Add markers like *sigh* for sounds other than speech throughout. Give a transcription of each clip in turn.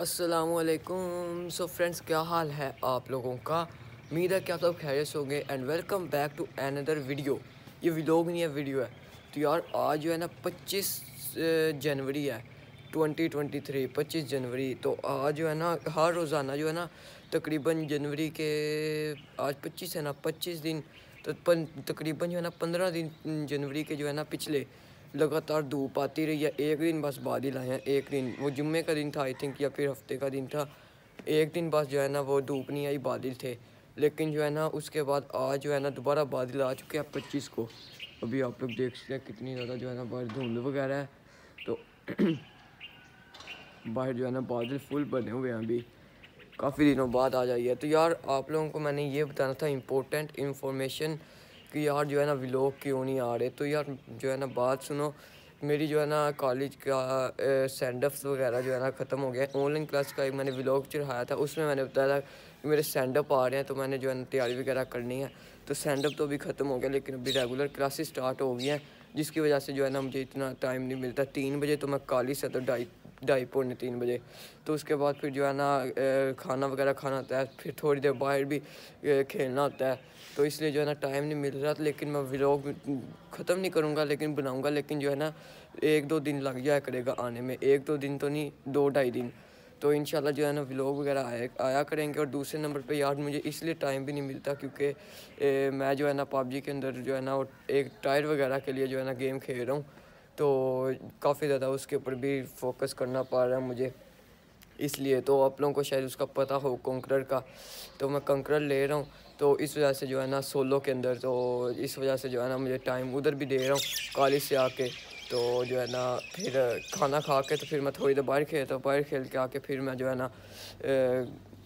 असलकुम so friends क्या हाल है आप लोगों का? उम्मीद है कि आप लोग खैरियत हो गए and welcome back to another video ये व्लॉग नहीं है वीडियो है। तो यार, आज जो है ना 25 जनवरी है 2023 25 जनवरी। तो आज जो है ना, हर रोज़ाना जो है ना, तकरीबन जनवरी के, आज 25 है ना 25 दिन तो तकरीबन जो है ना 15 दिन, जनवरी के जो है ना, पिछले लगातार धूप आती रही है। एक दिन बस बादल आए हैं। एक दिन, वो जुम्मे का दिन था आई थिंक या फिर हफ़्ते का दिन था। एक दिन बस जो है ना, वो धूप नहीं आई, बादल थे। लेकिन जो है ना, उसके बाद आज जो है ना, दोबारा बादल आ चुके हैं पच्चीस को। अभी आप लोग देख सकते हैं कितनी ज़्यादा जो है ना, बाहर धुंध वगैरह है। तो *clears throat* बाहर जो है ना, बादल फुल बने हुए हैं अभी। काफ़ी दिनों बाद आ जाइए। तो यार, आप लोगों को मैंने ये बताना था इम्पोर्टेंट इन्फॉर्मेशन कि यार जो है ना व्लॉग क्यों नहीं आ रहे? तो यार जो है ना, बात सुनो, मेरी जो है ना कॉलेज का सेंडअप्स वगैरह जो है ना, ख़त्म हो गया ऑनलाइन क्लास का एक मैंने व्लॉग चढ़ाया था, उसमें मैंने बताया था कि मेरे सेंडअप आ रहे हैं तो मैंने जो है ना, तैयारी वगैरह करनी है। तो सेंडअप तो अभी ख़त्म हो गया, लेकिन अभी रेगुलर क्लासेस स्टार्ट हो गई हैं, जिसकी वजह से जो है ना, मुझे इतना टाइम नहीं मिलता। तीन बजे तो मैं कॉलेज से तो ढाई ढाई पौने तीन बजे। तो उसके बाद फिर जो है ना खाना वगैरह खाना होता है, फिर थोड़ी देर बाहर भी खेलना होता है। तो इसलिए जो है ना टाइम नहीं मिल रहा लेकिन मैं व्लॉग ख़त्म नहीं करूँगा, लेकिन बनाऊँगा, लेकिन जो है ना, एक दो दिन लग जाया करेगा आने में। एक दो दिन तो नहीं, दो ढाई दिन। तो इन जो है ना व्लॉग वगैरह आया आया करेंगे, और दूसरे नंबर पे यार मुझे इसलिए टाइम भी नहीं मिलता, क्योंकि मैं जो है ना, पबजी के अंदर जो है ना एक टायर वगैरह के लिए जो है ना गेम खेल रहा हूँ। तो काफ़ी ज़्यादा उसके ऊपर भी फोकस करना पड़ रहा है मुझे। इसलिए तो आप लोगों को शायद उसका पता हो कंकरर का। तो मैं कंकरर ले रहा हूँ। तो इस वजह से जो है ना सोलो के अंदर तो इस वजह से जो है ना मुझे टाइम उधर भी दे रहा हूँ कॉलेज से आके। तो जो है ना फिर खाना खा के तो फिर मैं थोड़ी देर बाहर खेलता हूँ। बाहर खेल के आके फिर मैं जो है ना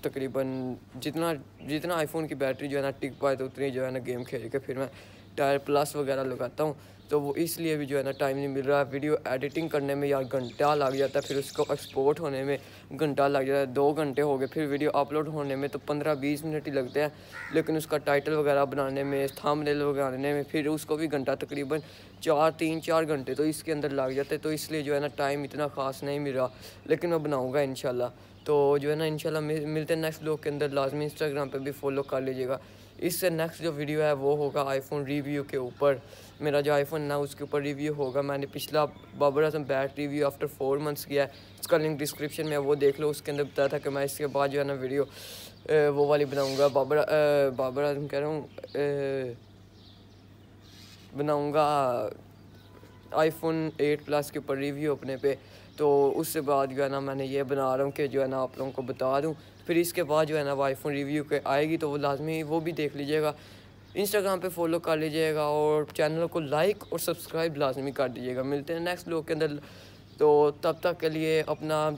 तकरीबन जितना जितना आईफोन की बैटरी जो है ना टिक पाए तो उतनी जो है ना गेम खेल के फिर मैं टायर प्लस वगैरह लगाता हूँ। तो वो इसलिए भी जो है ना टाइम नहीं मिल रहा। है वीडियो एडिटिंग करने में यार घंटा लग जाता है, फिर उसको एक्सपोर्ट होने में घंटा लग जाता है, दो घंटे हो गए, फिर वीडियो अपलोड होने में तो पंद्रह बीस मिनट ही लगते हैं। लेकिन उसका टाइटल वगैरह बनाने में थंबनेल बनाने में, फिर उसको भी घंटा तकरीबन चार, तीन, चार घंटे तो इसके अंदर लग जाते तो इसलिए जो है ना टाइम इतना ख़ास नहीं मिल रहा। लेकिन मैं बनाऊँगा इन तो जो है ना इनशाला मिलते हैं नेक्स्ट ब्लॉग के अंदर। लाजमी इंस्टाग्राम पर भी फॉलो कर लीजिएगा। इससे नेक्स्ट जो वीडियो है वो होगा आईफोन रिव्यू के ऊपर। मेरा जो आईफोन ना उसके ऊपर रिव्यू होगा। मैंने पिछला Babar Azam bat review after four months किया है। उसका लिंक डिस्क्रिप्शन में वो देख लो। उसके अंदर बताया था कि मैं इसके बाद जो है ना वीडियो वो वाली बनाऊँगा। बाबर बाबर आज़म कह रहा हूँ बनाऊँगा आईफोन एट प्लस के ऊपर रिव्यू अपने पे। तो उससे बाद जो है ना मैंने ये बना रहा हूँ कि जो है ना आप लोगों को बता दूँ। फिर इसके बाद जो है ना वो आईफोन रिव्यू के आएगी तो वो लाजमी वो भी देख लीजिएगा। इंस्टाग्राम पे फॉलो कर लीजिएगा और चैनल को लाइक और सब्सक्राइब लाजमी कर दीजिएगा। मिलते हैं नेक्स्ट लोग के अंदर। तो तब तक के लिए अपना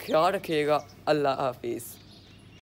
ख्याल रखिएगा। अल्लाह हाफिज़।